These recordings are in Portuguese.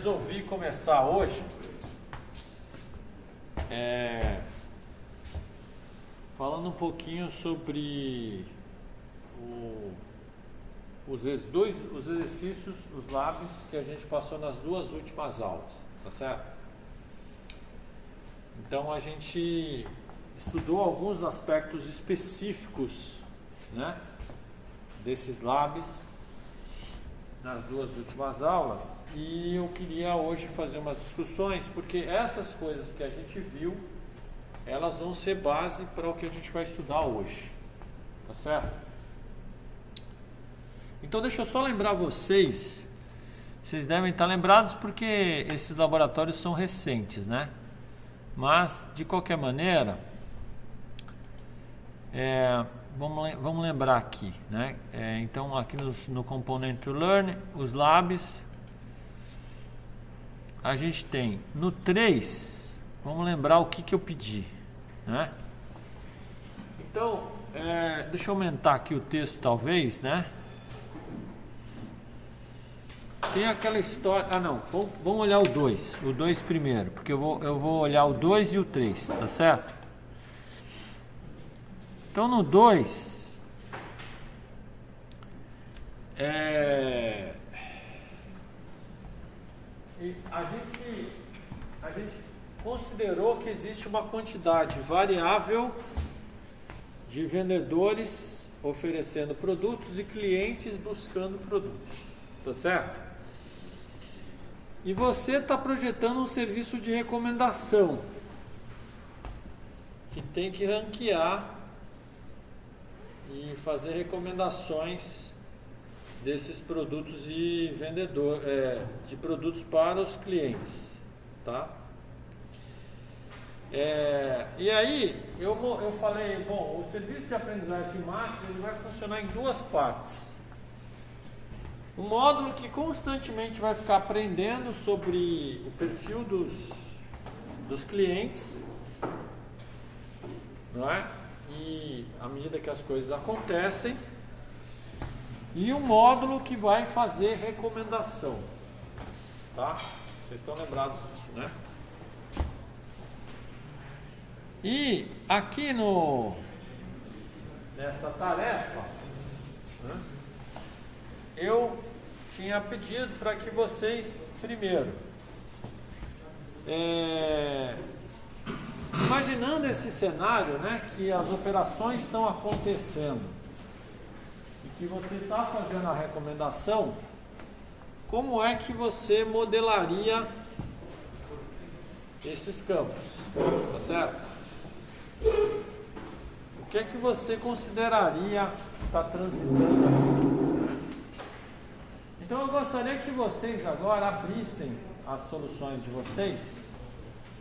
resolvi começar hoje é, falando um pouquinho sobre o, os, dois, os exercícios, os labs que a gente passou nas duas últimas aulas, tá certo? Então a gente estudou alguns aspectos específicos, né, desses labs nas duas últimas aulas e eu queria hoje fazer umas discussões porque essas coisas que a gente viu elas vão ser base para o que a gente vai estudar hoje, tá certo? Então deixa eu só lembrar vocês, vocês devem estar lembrados porque esses laboratórios são recentes, né? Mas de qualquer maneira, é, vamos, vamos lembrar aqui, né? É, então, aqui no, no componente to learn, os labs, a gente tem no 3, vamos lembrar o que, que eu pedi, né? Então, é, deixa eu aumentar aqui o texto, talvez, né? Tem aquela história. Ah, não. Vamos olhar o 2. O 2 primeiro. Porque eu vou, eu vou olhar o 2 e o 3. Tá certo? Então no 2, é, a, gente, a gente considerou que existe uma quantidade variável de vendedores oferecendo produtos e clientes buscando produtos. Tá certo? E você está projetando um serviço de recomendação que tem que ranquear e fazer recomendações desses produtos e vendedor é, de produtos para os clientes, tá? É, e aí eu, eu falei, bom, o serviço de aprendizagem de máquina vai funcionar em duas partes. Um módulo que constantemente vai ficar aprendendo sobre o perfil dos, dos clientes, não é? À medida que as coisas acontecem, e um módulo que vai fazer recomendação. Tá? Vocês estão lembrados disso, né? E aqui no nessa tarefa, né, eu tinha pedido para que vocês primeiro é, Imaginando esse cenário, né, que as operações estão acontecendo e que você está fazendo a recomendação, como é que você modelaria esses campos? Tá certo? O que é que você consideraria estar tá transitando? Então eu gostaria que vocês agora abrissem as soluções de vocês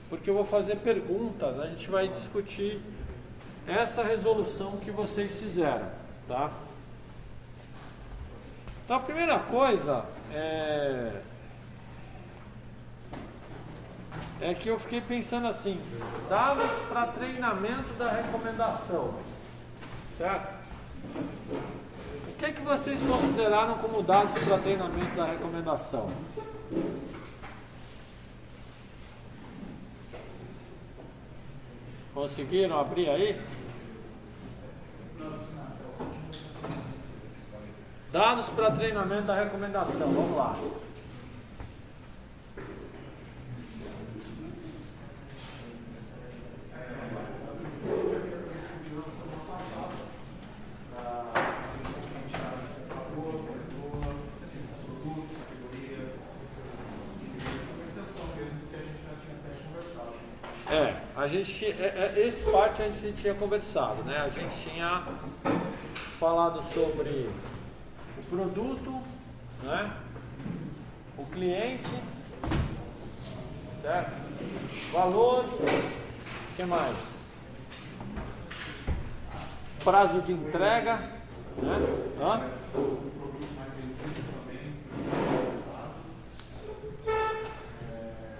porque eu vou fazer perguntas, a gente vai discutir essa resolução que vocês fizeram, tá? Então a primeira coisa é, é que eu fiquei pensando assim, dados para treinamento da recomendação, certo? O que é que vocês consideraram como dados para treinamento da recomendação? Conseguiram abrir aí? Dados para treinamento da recomendação. Vamos lá. Gente, é, é, esse parte a gente tinha conversado, né? A gente tinha falado sobre o produto, né? O cliente, certo? Valor, o que mais? Prazo de entrega, né? Hã?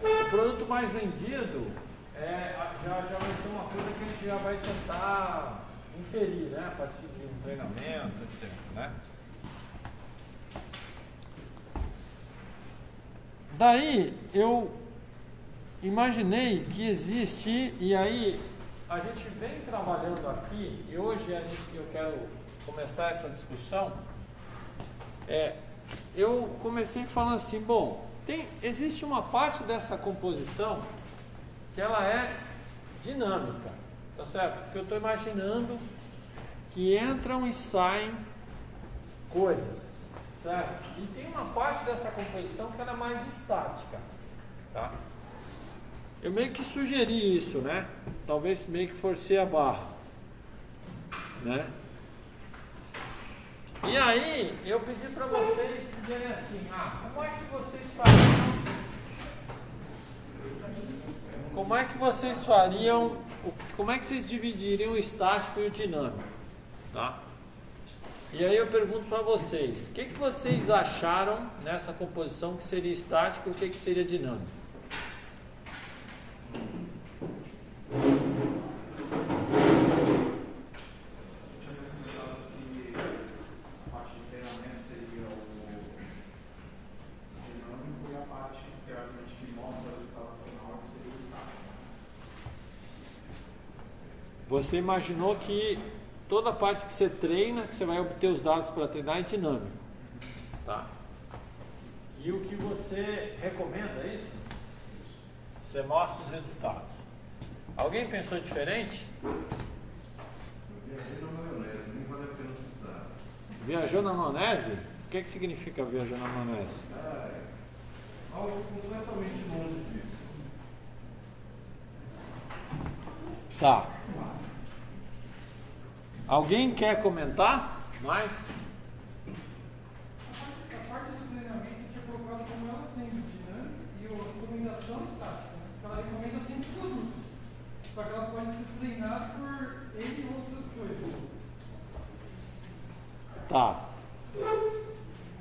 O produto mais vendido é, já, já vai ser uma coisa que a gente já vai tentar inferir, né? A partir de um treinamento, etc. Né? daí eu imaginei que existe, e aí a gente vem trabalhando aqui, e hoje gente, eu quero começar essa discussão. É, eu comecei falando assim, bom, tem, existe uma parte dessa composição que ela é dinâmica, tá certo? Porque eu estou imaginando que entram e saem coisas, certo? E tem uma parte dessa composição que é mais estática, tá? Eu meio que sugeri isso, né? Talvez meio que forcei a barra, né? E aí eu pedi para vocês dizerem assim, ah, como é que vocês fariam? Como é que vocês fariam? Como é que vocês dividiriam o estático e o dinâmico? Tá? E aí eu pergunto para vocês, o que, que vocês acharam nessa composição que seria estático e o que, que seria dinâmico? Você imaginou que toda parte que você treina, que você vai obter os dados para treinar é dinâmico. Tá? E o que você recomenda é isso? Você mostra os resultados. Alguém pensou diferente? viajei na maionese, nem vale a pena citar. Viajou na maionese? O que, que significa viajar na maionese? É, algo completamente longe disso. Tá. Alguém quer comentar mais? A parte do treinamento tinha colocado como ela sendo dinâmica e a recomendação estática. Ela recomenda sempre produtos. Só que ela pode ser treinada por outras coisas. Tá.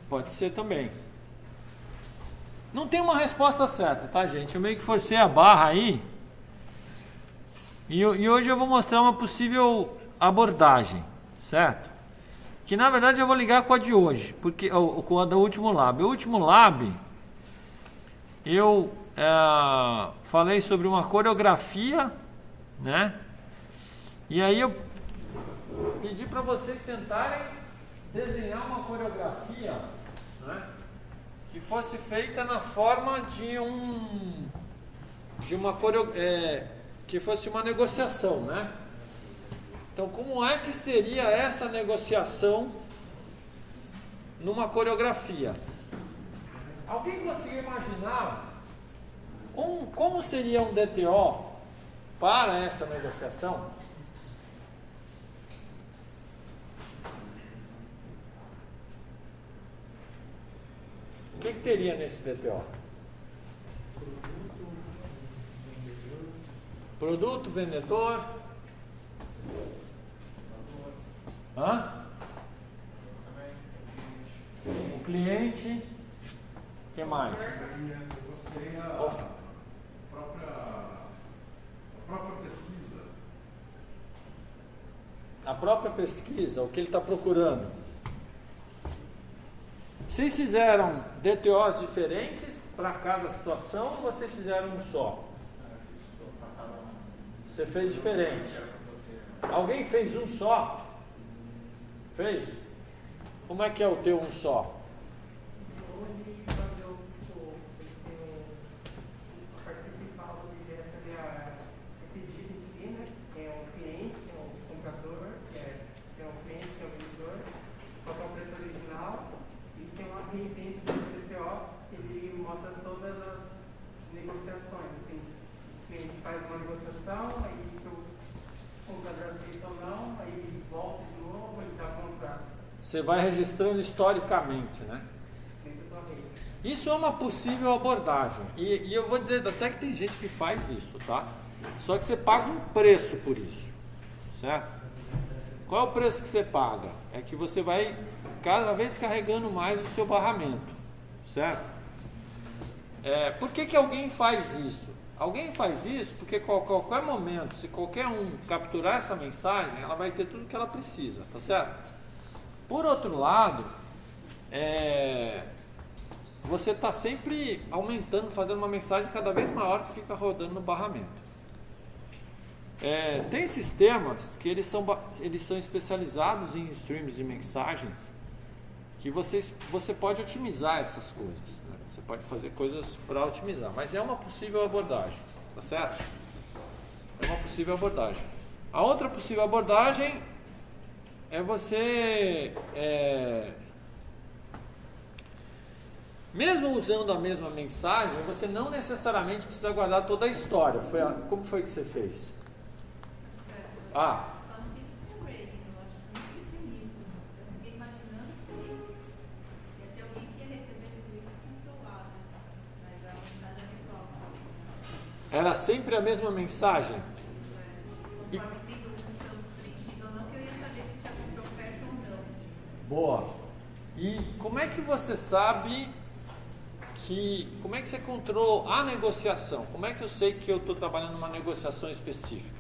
Pode ser também. Não tem uma resposta certa, tá, gente? Eu meio que forcei a barra aí. E, e hoje eu vou mostrar uma possível abordagem, certo? Que na verdade eu vou ligar com a de hoje, porque com a do último lab. O último lab eu é, falei sobre uma coreografia, né? E aí eu pedi para vocês tentarem desenhar uma coreografia, né? Que fosse feita na forma de um de uma coreo, é, que fosse uma negociação, né? Então, como é que seria essa negociação numa coreografia? Alguém conseguiu imaginar um, como seria um DTO para essa negociação? O que, que teria nesse DTO? Produto, vendedor, Hã? O cliente. O que mais? Eu a própria, a própria pesquisa. A própria pesquisa, o que ele está procurando. Vocês fizeram DTOs diferentes para cada situação ou vocês fizeram um só? Você fez diferente. Alguém fez um só? Fez? Como é que é o teu um só? Você vai registrando historicamente, né? Isso é uma possível abordagem. E, e, eu vou dizer até que tem gente que faz isso, tá? Só que você paga um preço por isso, certo? Qual é o preço que você paga? É que você vai cada vez carregando mais o seu barramento, certo? É, por que, que alguém faz isso? Alguém faz isso porque qualquer momento, se qualquer um capturar essa mensagem, ela vai ter tudo que ela precisa, tá certo? Por outro lado, é, você está sempre aumentando, fazendo uma mensagem cada vez maior que fica rodando no barramento. É, tem sistemas que eles são, eles são especializados em streams de mensagens que você, você pode otimizar essas coisas. Né? Você pode fazer coisas para otimizar, mas é uma possível abordagem, tá certo? É uma possível abordagem. A outra possível abordagem é você, é, mesmo usando a mesma mensagem, você não necessariamente precisa guardar toda a história. Foi a, como foi que você fez? Ah. Só não fiz esse rating, Boa. E como é que você sabe que. Como é que você controla a negociação? Como é que eu sei que eu estou trabalhando numa negociação específica?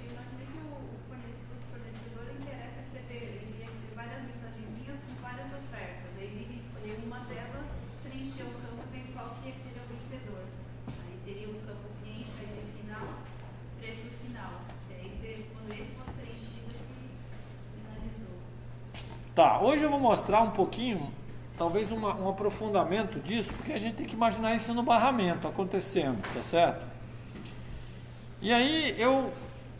Eu imaginei que o fornecedor, o fornecedor interessa receber, ele ia receber várias mensagenzinhas com várias ofertas. Aí ele iria escolher uma delas, preencher o campo dizendo qual que seria o vencedor. Aí teria o campo cliente, aí de final, preço final. E aí você, quando esse fosse preenchido, ele finalizou. Tá, hoje eu vou mostrar um pouquinho, talvez uma- um aprofundamento disso, porque a gente tem que imaginar isso no barramento acontecendo, tá certo? E aí eu.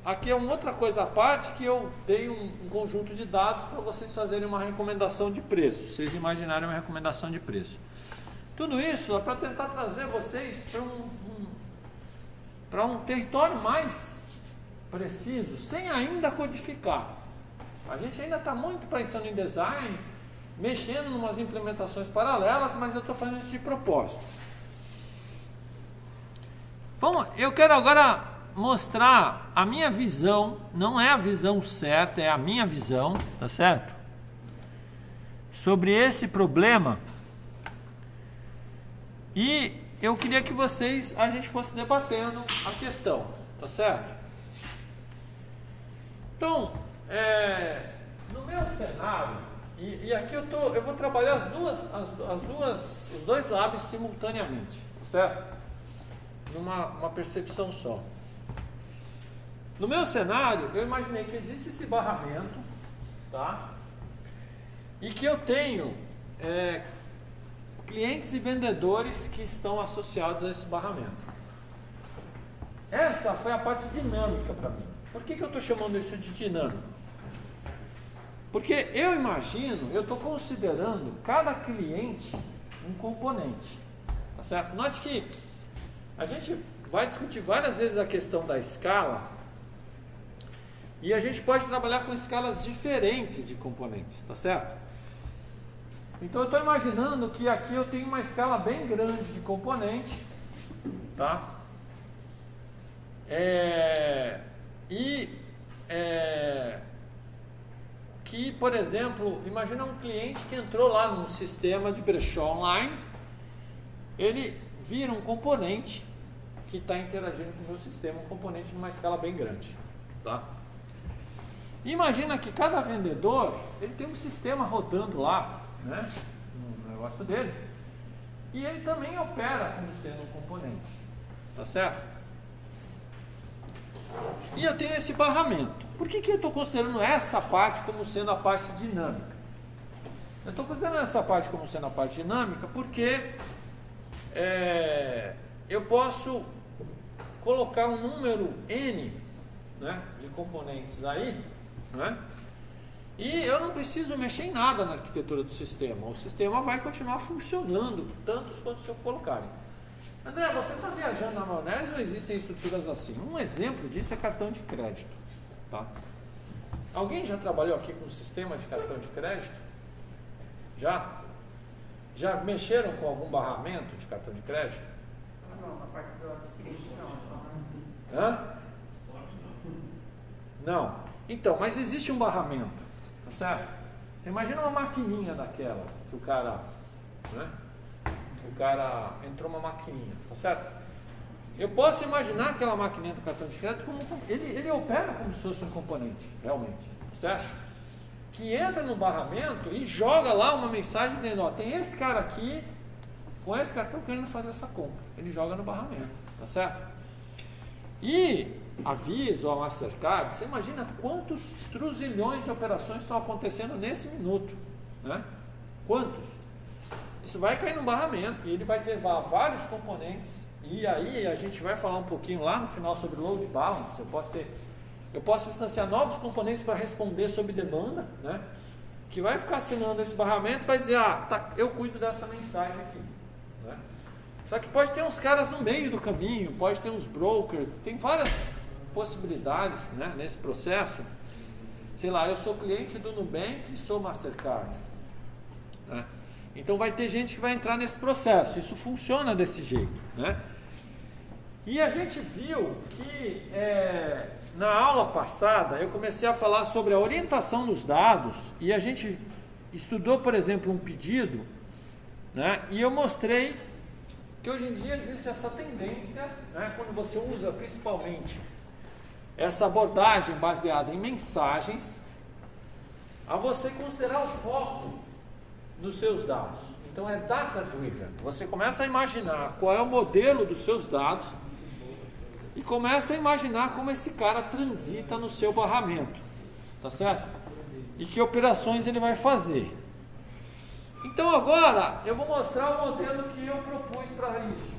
Aqui é uma outra coisa à parte que eu dei um, um conjunto de dados para vocês fazerem uma recomendação de preço, vocês imaginarem uma recomendação de preço. Tudo isso é para tentar trazer vocês para um, um, para um território mais preciso, sem ainda codificar. A gente ainda está muito pensando em design, mexendo em umas implementações paralelas, mas eu estou fazendo isso de propósito. Vamos, eu quero agora mostrar a minha visão, não é a visão certa, é a minha visão, tá certo? Sobre esse problema. E eu queria que vocês, a gente fosse debatendo a questão, tá certo? Então, é, no meu cenário, e, e aqui eu, tô, eu vou trabalhar as duas, as, as duas, os dois labs simultaneamente, tá certo? Numa uma percepção só. No meu cenário, eu imaginei que existe esse barramento, tá? E que eu tenho é, clientes e vendedores que estão associados a esse barramento. Essa foi a parte dinâmica para mim. Por que, que eu estou chamando isso de dinâmico? Porque eu imagino, eu estou considerando cada cliente um componente. Tá certo? Note que a gente vai discutir várias vezes a questão da escala e a gente pode trabalhar com escalas diferentes de componentes, tá certo? Então eu estou imaginando que aqui eu tenho uma escala bem grande de componente, tá? É, e é, que, por exemplo, imagina um cliente que entrou lá num sistema de brechó online, ele vira um componente que está interagindo com o meu sistema, um componente numa escala bem grande, tá? Imagina que cada vendedor ele tem um sistema rodando lá, né, no negócio dele, e ele também opera como sendo um componente, tá certo? E eu tenho esse barramento. Por que, que eu estou considerando essa parte como sendo a parte dinâmica? Eu estou considerando essa parte como sendo a parte dinâmica porque é, eu posso colocar um número N né, de componentes aí, né, e eu não preciso mexer em nada na arquitetura do sistema. O sistema vai continuar funcionando, tantos quantos eu colocarem. André, você está viajando na maionese ou existem estruturas assim? Um exemplo disso é cartão de crédito. Tá? Alguém já trabalhou aqui com sistema de cartão de crédito? Já? Já mexeram com algum barramento de cartão de crédito? Não, na parte do triste não, é só Hã? Não. Então, mas existe um barramento, tá certo? Você imagina uma maquininha daquela que o cara, né? O cara entrou uma maquininha, tá certo? Eu posso imaginar aquela maquininha do cartão de crédito como ele, ele opera como se fosse um componente, realmente, certo? que entra no barramento e joga lá uma mensagem dizendo, ó, tem esse cara aqui, com esse eu querendo fazer essa compra. Ele joga no barramento, tá certo? E a Visa ou a Mastercard, você imagina quantos truzilhões de operações estão acontecendo nesse minuto, né? Quantos? Isso vai cair no barramento e ele vai ter vários componentes e aí a gente vai falar um pouquinho lá no final sobre load balance. Eu posso ter, eu posso instanciar novos componentes para responder sob demanda, né? Que vai ficar assinando esse barramento, vai dizer, ah, tá, eu cuido dessa mensagem aqui. Né? Só que pode ter uns caras no meio do caminho, pode ter uns brokers, tem várias possibilidades né, nesse processo. Sei lá, eu sou cliente do Nubank e sou Mastercard. Né? Então vai ter gente que vai entrar nesse processo. Isso funciona desse jeito. Né? E a gente viu que é, na aula passada eu comecei a falar sobre a orientação dos dados e a gente estudou, por exemplo, um pedido, né? E eu mostrei que hoje em dia existe essa tendência, né? quando você usa principalmente essa abordagem baseada em mensagens, a você considerar o foco nos seus dados. Então é data driven. Você começa a imaginar qual é o modelo dos seus dados e começa a imaginar como esse cara transita no seu barramento, tá certo? E que operações ele vai fazer. Então agora eu vou mostrar o modelo que eu propus para isso,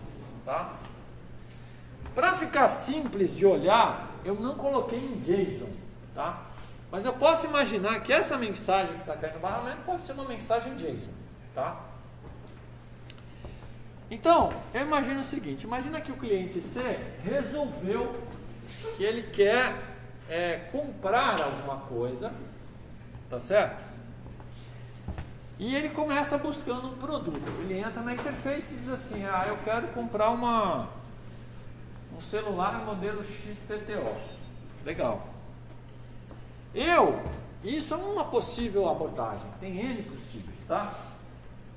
tá? Para ficar simples de olhar, eu não coloquei em JSON, tá? Mas eu posso imaginar que essa mensagem que está caindo no barramento pode ser uma mensagem JSON, tá? Então, eu imagino o seguinte: imagina que o cliente C resolveu que ele quer é, comprar alguma coisa, tá certo? E ele começa buscando um produto. Ele entra na interface e diz assim: Ah, eu quero comprar uma, um celular modelo XPTO. Legal. Eu, isso é uma possível abordagem, tem N possíveis, tá?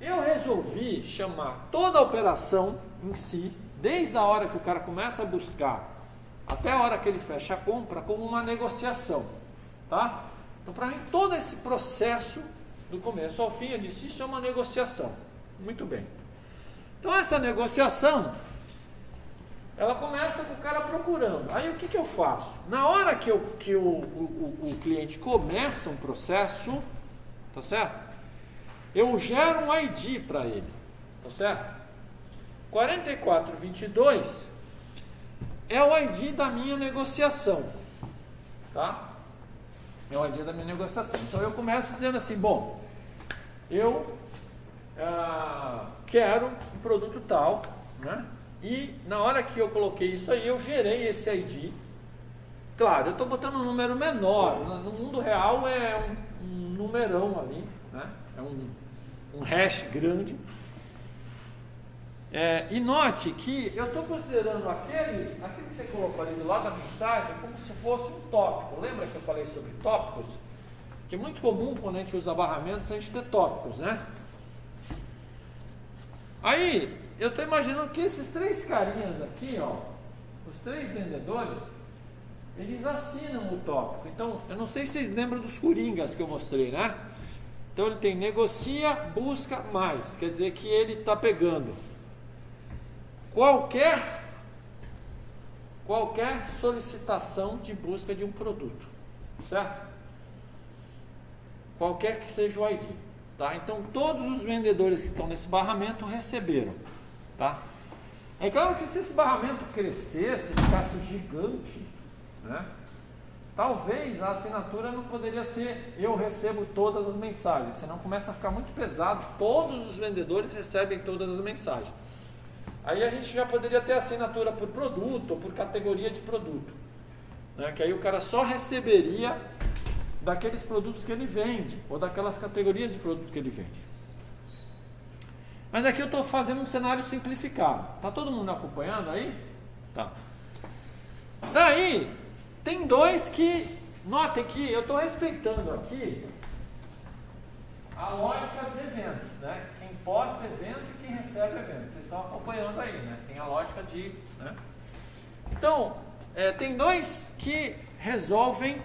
Eu resolvi chamar toda a operação em si, desde a hora que o cara começa a buscar até a hora que ele fecha a compra, como uma negociação, tá? Então, para mim, todo esse processo, do começo ao fim, eu disse: isso é uma negociação. Muito bem. Então, essa negociação, ela começa com o cara procurando. Aí, o que, que eu faço? Na hora que, eu, que o, o, o cliente começa um processo, tá certo? Eu gero um ID para ele, tá certo? 4422 é o ID da minha negociação, tá? É o ID da minha negociação. Então eu começo dizendo assim, bom, eu ah, quero um produto tal, né? E na hora que eu coloquei isso aí, eu gerei esse ID. Claro, eu estou botando um número menor. No mundo real é um, um numerão ali? É um um hash grande. É, e note que eu estou considerando aquele, aquele que você colocou ali do lado da mensagem como se fosse um tópico. Lembra que eu falei sobre tópicos? Que é muito comum quando a gente usa barramentos a gente ter tópicos, né? Aí, eu estou imaginando que esses três carinhas aqui, ó, os três vendedores, eles assinam o tópico. Então, eu não sei se vocês lembram dos coringas que eu mostrei, né? Então ele tem negocia, busca mais. Quer dizer que ele está pegando qualquer qualquer solicitação de busca de um produto, certo? Qualquer que seja o ID, tá? Então todos os vendedores que estão nesse barramento receberam, tá? É claro que se esse barramento crescesse, ficasse gigante, né? Talvez a assinatura não poderia ser eu recebo todas as mensagens, senão começa a ficar muito pesado, todos os vendedores recebem todas as mensagens. Aí a gente já poderia ter assinatura por produto ou por categoria de produto. Né? Que aí o cara só receberia daqueles produtos que ele vende, ou daquelas categorias de produto que ele vende. Mas aqui eu estou fazendo um cenário simplificado. Está todo mundo acompanhando aí? Tá. Daí, tem dois que, notem que eu estou respeitando aqui a lógica de eventos, né? Quem posta evento e quem recebe evento. Vocês estão acompanhando aí, né? Tem a lógica de. Né? Então, é, tem dois que resolvem,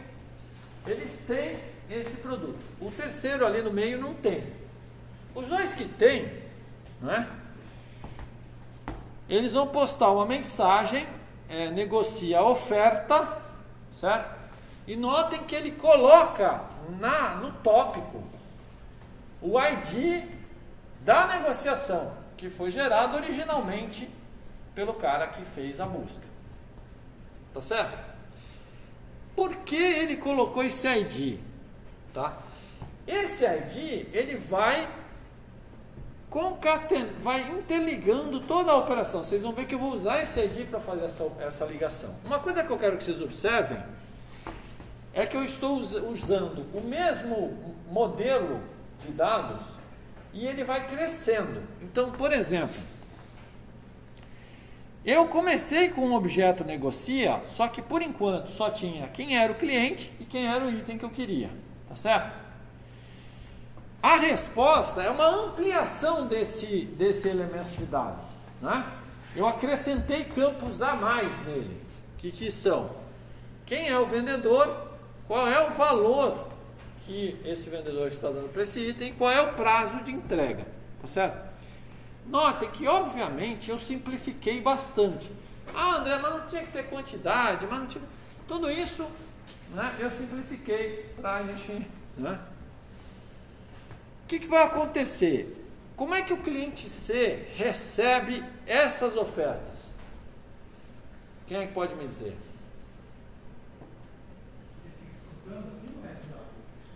eles têm esse produto. O terceiro ali no meio não tem. Os dois que tem, né? Eles vão postar uma mensagem, é, negocia a oferta, certo? E notem que ele coloca na, no tópico o ID da negociação, que foi gerado originalmente pelo cara que fez a busca. Tá certo? Por que ele colocou esse ID? Tá? Esse ID, ele vai concaten... vai interligando toda a operação. Vocês vão ver que eu vou usar esse ID para fazer essa, essa ligação. Uma coisa que eu quero que vocês observem é que eu estou usando o mesmo modelo de dados e ele vai crescendo. Então, por exemplo, eu comecei com um objeto negocia, só que por enquanto só tinha quem era o cliente e quem era o item que eu queria, tá certo? A resposta é uma ampliação desse, desse elemento de dados, né? Eu acrescentei campos a mais nele, que, que são quem é o vendedor, qual é o valor que esse vendedor está dando para esse item qual é o prazo de entrega, tá certo? Notem que, obviamente, eu simplifiquei bastante. Ah, André, mas não tinha que ter quantidade, mas não tinha. Tudo isso né, eu simplifiquei para a gente. Né? Que, que vai acontecer? Como é que o cliente C recebe essas ofertas? Quem é que pode me dizer?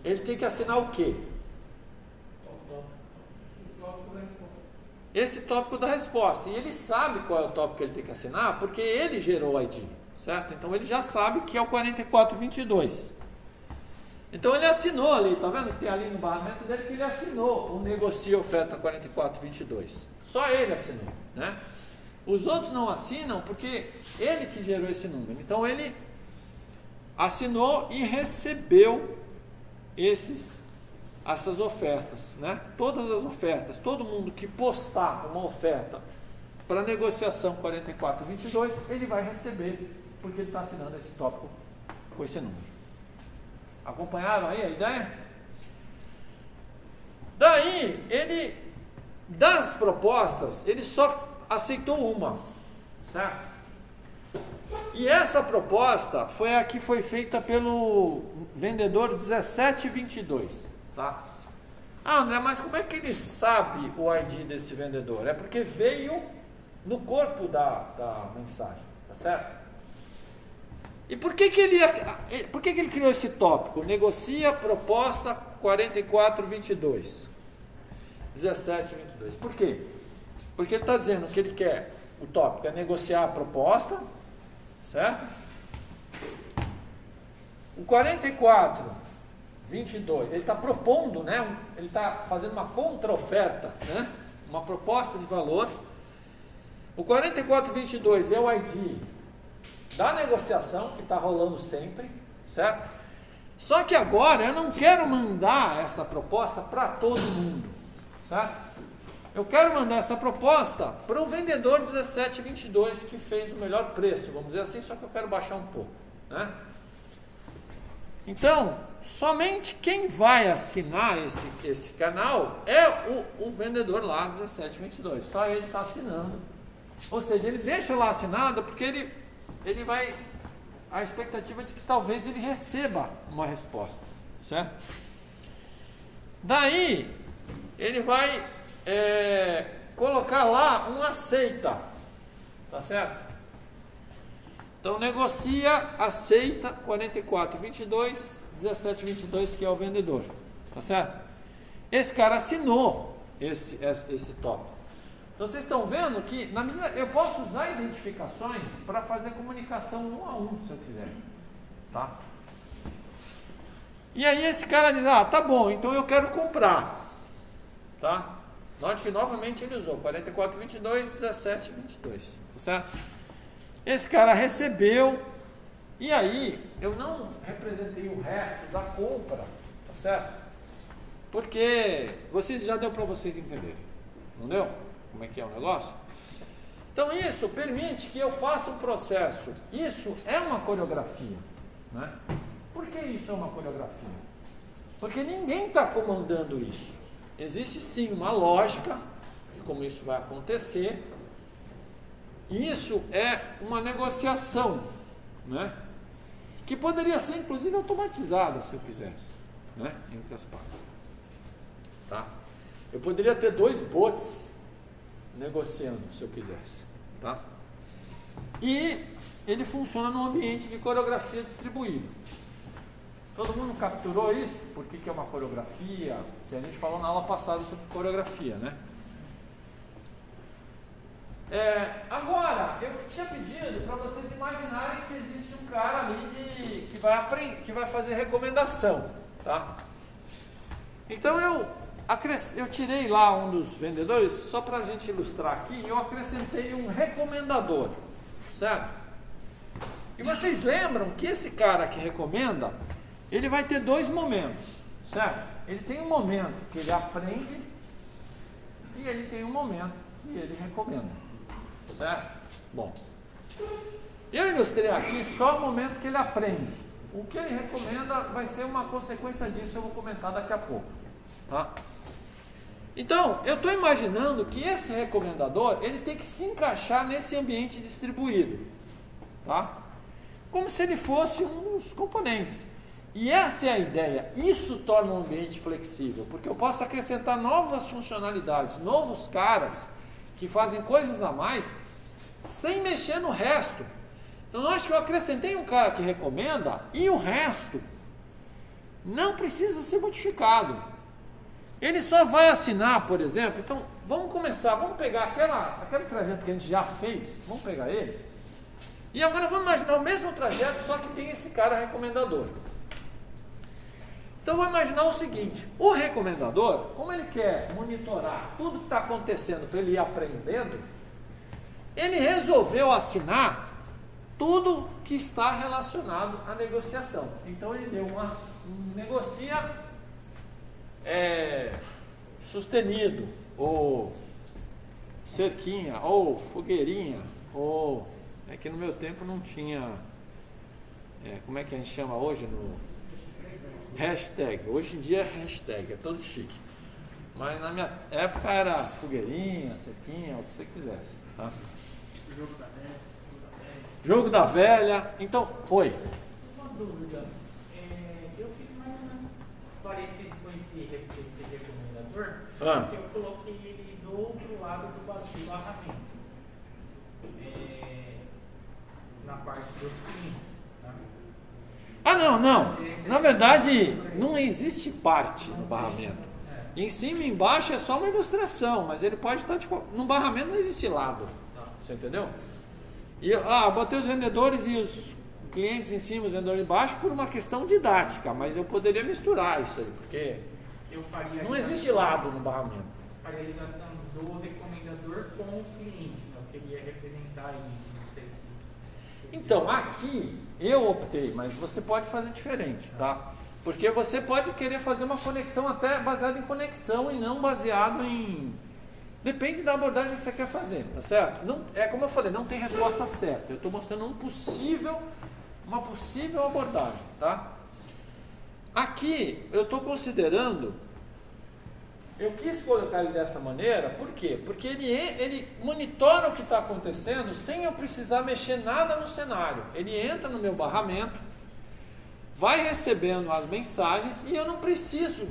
Ele tem que assinar o quê? Esse tópico da resposta. E ele sabe qual é o tópico que ele tem que assinar, porque ele gerou o ID, certo? Então ele já sabe que é o 4422. Então ele assinou ali, tá vendo que tem ali no barramento dele que ele assinou o negocia oferta 4422. Só ele assinou, né? Os outros não assinam porque ele que gerou esse número. Então ele assinou e recebeu esses essas ofertas, né? Todas as ofertas, todo mundo que postar uma oferta para negociação 4422, ele vai receber porque ele está assinando esse tópico com esse número. Acompanharam aí a ideia? Daí, ele, das propostas, ele só aceitou uma, certo? E essa proposta foi a que foi feita pelo vendedor 1722. Tá? Ah, André, mas como é que ele sabe o ID desse vendedor? É porque veio no corpo da, da mensagem, tá certo? E por que, que, ele, por que, que ele criou esse tópico? Negocia proposta 4422. 1722. Por quê? Porque ele está dizendo que ele quer, o tópico é negociar a proposta, certo? O 44 22, ele está propondo, né, ele está fazendo uma contra-oferta, né, uma proposta de valor. O 4422 é o ID da negociação que está rolando sempre, certo? Só que agora eu não quero mandar essa proposta para todo mundo, certo? Eu quero mandar essa proposta para o vendedor 1722 que fez o melhor preço, vamos dizer assim, só que eu quero baixar um pouco, né? Então, somente quem vai assinar esse, esse canal é o, o vendedor lá 1722. Só ele está assinando. Ou seja, ele deixa lá assinado porque ele, ele vai. A expectativa de que talvez ele receba uma resposta. Certo? Daí, ele vai é, colocar lá um aceita. Tá certo? Então negocia, aceita 44, 22, 17, 22, que é o vendedor. Tá certo? Esse cara assinou esse, esse, esse tópico. Então vocês estão vendo que na medida, eu posso usar identificações para fazer comunicação um a um, se eu quiser. Tá? E aí esse cara diz, ah, tá bom, então eu quero comprar. Tá? Note que novamente ele usou 44, 22, 17, 22. Tá certo? Esse cara recebeu, e aí eu não representei o resto da compra, tá certo? Porque vocês já deu para vocês entenderem, não deu? Como é que é o negócio? Então isso permite que eu faça um processo. Isso é uma coreografia, né? Por que isso é uma coreografia? Porque ninguém está comandando isso. Existe sim uma lógica de como isso vai acontecer. Isso é uma negociação, né? que poderia ser inclusive automatizada se eu quisesse, né? entre as partes. Tá? Eu poderia ter dois bots negociando se eu quisesse. Tá? E ele funciona num ambiente de coreografia distribuído. Todo mundo capturou isso? Por que, que é uma coreografia? Que a gente falou na aula passada sobre coreografia, né? É, agora, eu tinha pedido para vocês imaginarem que existe um cara ali de, que, vai aprender, que vai fazer recomendação, tá? Então eu, eu tirei lá um dos vendedores, só para a gente ilustrar aqui, eu acrescentei um recomendador, certo? E vocês lembram que esse cara que recomenda, ele vai ter dois momentos, certo? Ele tem um momento que ele aprende e ele tem um momento que ele recomenda, certo? Bom, eu ilustrei aqui só o momento que ele aprende. O que ele recomenda vai ser uma consequência disso, eu vou comentar daqui a pouco, tá? Então, eu estou imaginando que esse recomendador ele tem que se encaixar nesse ambiente distribuído, tá? Como se ele fosse um dos componentes. E essa é a ideia. Isso torna o ambiente flexível, porque eu posso acrescentar novas funcionalidades, novos caras que fazem coisas a mais sem mexer no resto. Então, eu acho que eu acrescentei um cara que recomenda e o resto não precisa ser modificado. Ele só vai assinar, por exemplo. Então, vamos começar, vamos pegar aquela, aquele trajeto que a gente já fez, vamos pegar ele. E agora vamos imaginar o mesmo trajeto, só que tem esse cara recomendador. Então vamos imaginar o seguinte: o recomendador, como ele quer monitorar tudo que está acontecendo para ele ir aprendendo, ele resolveu assinar tudo que está relacionado à negociação. Então ele deu uma um negocia é, sustenido, ou cerquinha, ou fogueirinha, ou é que no meu tempo não tinha, é, como é que a gente chama hoje no Hashtag. Hoje em dia é hashtag, é todo chique. Mas na minha época era fogueirinha, sequinha, o que você quisesse. Tá? Jogo da velha. Jogo da velha. Então, oi. Uma dúvida. É, eu fiz mais ou menos parecido recomendador, ah. eu coloquei ele do outro lado do barramento. É, na parte dos clientes. Ah, não, não. Na verdade, não existe parte no barramento. Em cima e embaixo é só uma ilustração, mas ele pode estar tipo, no barramento não existe lado. Você entendeu? E ah, botei os vendedores e os clientes em cima, os vendedores embaixo por uma questão didática, mas eu poderia misturar isso aí, porque não existe lado no barramento. Faria a ligação do recomendador com o cliente, eu queria representar isso, não sei se. Então, aqui eu optei, mas você pode fazer diferente, tá? Porque você pode querer fazer uma conexão até baseada em conexão e não baseado em. Depende da abordagem que você quer fazer, tá certo? Não, é como eu falei, não tem resposta certa. Eu estou mostrando um possível, uma possível abordagem, tá? Aqui eu estou considerando eu quis colocar ele dessa maneira, por quê? Porque ele, ele monitora o que está acontecendo sem eu precisar mexer nada no cenário. Ele entra no meu barramento, vai recebendo as mensagens e eu não preciso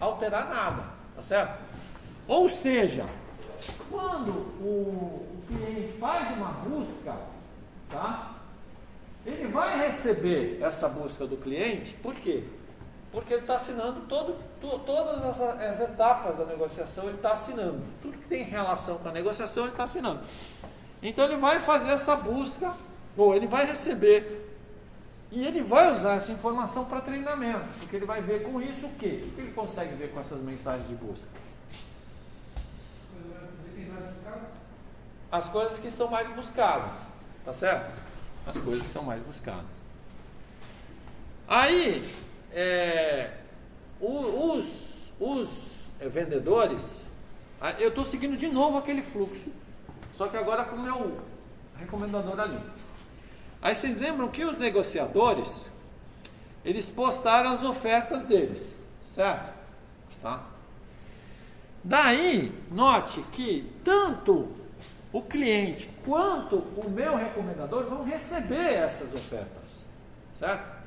alterar nada, tá certo? Ou seja, quando o, o cliente faz uma busca, tá? Ele vai receber essa busca do cliente, por quê? Porque ele está assinando todo, to, todas as, as, etapas da negociação, ele está assinando. Tudo que tem relação com a negociação, ele está assinando. Então ele vai fazer essa busca, ou ele vai receber. E ele vai usar essa informação para treinamento, porque ele vai ver com isso o quê? O que ele consegue ver com essas mensagens de busca? As coisas que são mais buscadas, tá certo? As coisas que são mais buscadas. Aí, é, os, os vendedores, eu estou seguindo de novo aquele fluxo, só que agora com o meu recomendador ali. Aí vocês lembram que os negociadores, eles postaram as ofertas deles, certo? Tá? Daí, note que tanto o cliente quanto o meu recomendador vão receber essas ofertas, certo?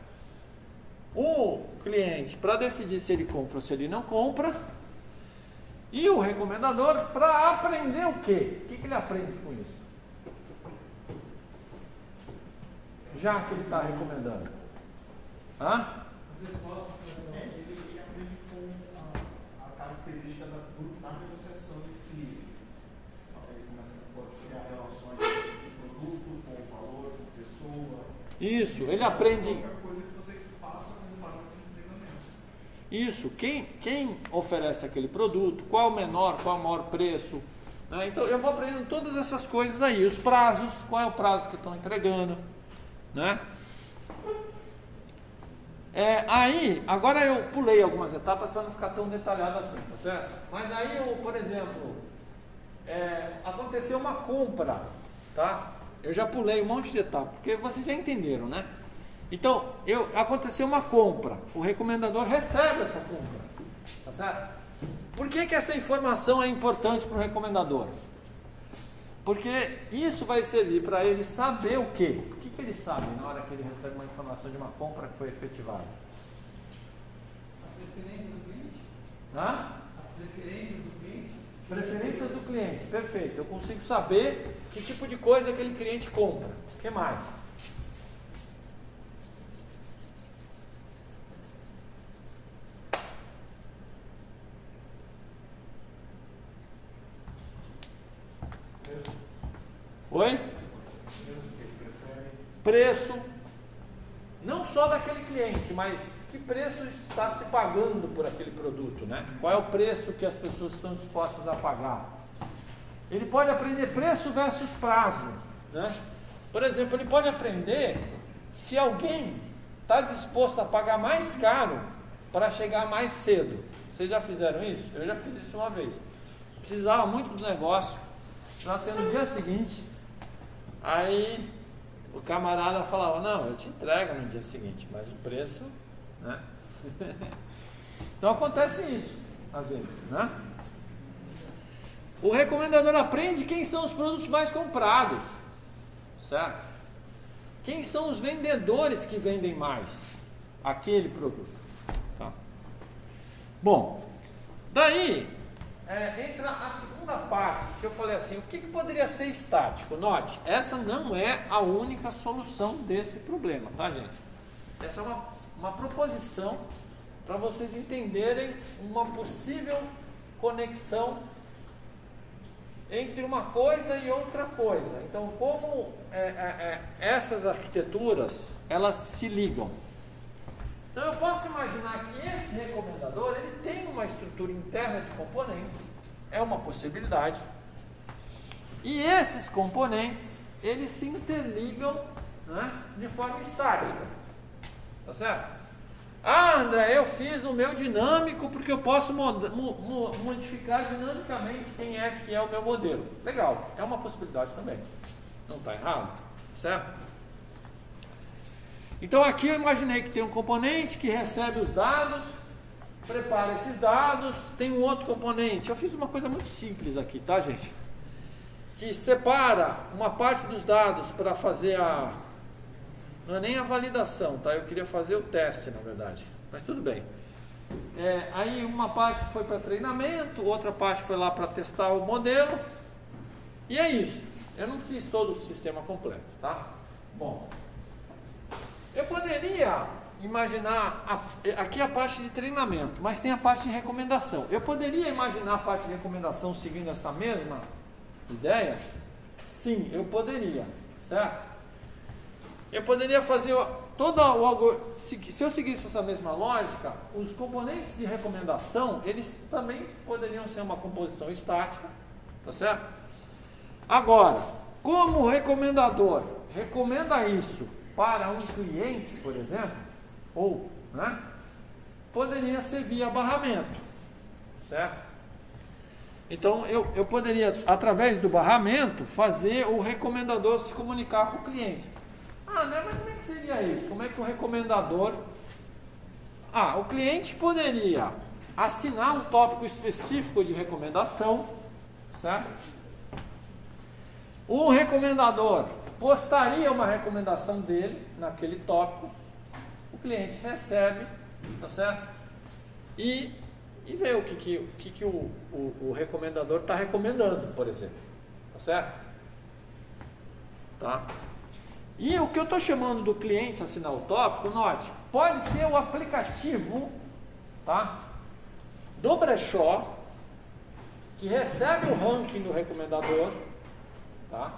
O cliente para decidir se ele compra ou se ele não compra, e o recomendador para aprender o quê? O que, que ele aprende com isso? Já que ele está recomendando. Hã? As respostas ele aprende com a, característica da, negociação em si. Ele começa a criar relações com o produto, com o valor, com a pessoa. Isso, ele aprende. Isso, quem, quem oferece aquele produto, qual o menor, qual o maior preço. Né? Então eu vou aprendendo todas essas coisas aí, os prazos, qual é o prazo que estão entregando. Né? É, aí, agora eu pulei algumas etapas para não ficar tão detalhado assim, tá certo? Mas aí, eu, por exemplo, é, aconteceu uma compra, tá? Eu já pulei um monte de etapas, porque vocês já entenderam, né? Então, eu, aconteceu uma compra, o recomendador recebe essa compra, tá certo? Por que, que essa informação é importante para o recomendador? Porque isso vai servir para ele saber o quê? O que, que ele sabe na hora que ele recebe uma informação de uma compra que foi efetivada? As preferências do cliente? Hã? As preferências do cliente? Preferências do cliente, perfeito. Eu consigo saber que tipo de coisa aquele cliente compra. O que mais? Oi? Preço. Não só daquele cliente, mas que preço está se pagando por aquele produto, né? Qual é o preço que as pessoas estão dispostas a pagar? Ele pode aprender preço versus prazo, né? Por exemplo, ele pode aprender se alguém está disposto a pagar mais caro para chegar mais cedo. Vocês já fizeram isso? Eu já fiz isso uma vez. Precisava muito do negócio, para ser no dia seguinte, Aí o camarada falava, não, eu te entrego no dia seguinte, mas o preço, né? então acontece isso, às vezes, né? O recomendador aprende quem são os produtos mais comprados, certo? Quem são os vendedores que vendem mais aquele produto. Tá? Bom, daí é, entra a segunda parte, que eu falei assim, o que, que poderia ser estático? Note, essa não é a única solução desse problema, tá gente? Essa é uma, uma proposição para vocês entenderem uma possível conexão entre uma coisa e outra coisa. Então, como é, é, é essas arquiteturas elas se ligam? Então eu posso imaginar que esse recomendador ele tem uma estrutura interna de componentes, é uma possibilidade. E esses componentes eles se interligam né, de forma estática. Tá certo? Ah, André, eu fiz o meu dinâmico porque eu posso modificar dinamicamente quem é que é o meu modelo. Legal, é uma possibilidade também. Não está errado, certo? Então aqui eu imaginei que tem um componente que recebe os dados, prepara esses dados, tem um outro componente. Eu fiz uma coisa muito simples aqui, tá, gente? Que separa uma parte dos dados para fazer a. Não é nem a validação, tá? Eu queria fazer o teste, na verdade. Mas tudo bem. É, aí uma parte foi para treinamento, outra parte foi lá para testar o modelo. E é isso. Eu não fiz todo o sistema completo, tá? Bom, eu poderia imaginar a, aqui a parte de treinamento, mas tem a parte de recomendação. Eu poderia imaginar a parte de recomendação seguindo essa mesma ideia? Sim, eu poderia, certo? Eu poderia fazer toda o algo se, eu seguisse essa mesma lógica, os componentes de recomendação, eles também poderiam ser uma composição estática, tá certo? Agora, como o recomendador recomenda isso para um cliente, por exemplo, ou, né, poderia ser via barramento, certo? Então eu, eu poderia, através do barramento, fazer o recomendador se comunicar com o cliente. Ah, né, mas como é que seria isso? Como é que o recomendador Ah, o cliente poderia assinar um tópico específico de recomendação, certo? O recomendador postaria uma recomendação dele naquele tópico, o cliente recebe, tá certo? E, e vê o que, que, o, que, que o, o, o recomendador está recomendando, por exemplo, tá certo? Tá? E o que eu estou chamando do cliente assinar o tópico, note, pode ser o aplicativo, tá? Do brechó que recebe o ranking do recomendador, tá?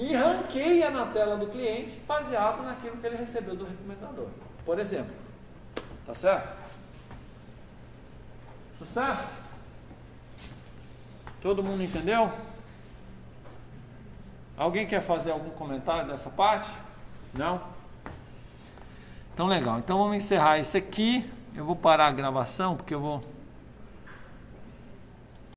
E ranqueia na tela do cliente baseado naquilo que ele recebeu do recomendador. Por exemplo, tá certo? Sucesso? Todo mundo entendeu? Alguém quer fazer algum comentário dessa parte? Não? Então legal. Então vamos encerrar isso aqui. Eu vou parar a gravação porque eu vou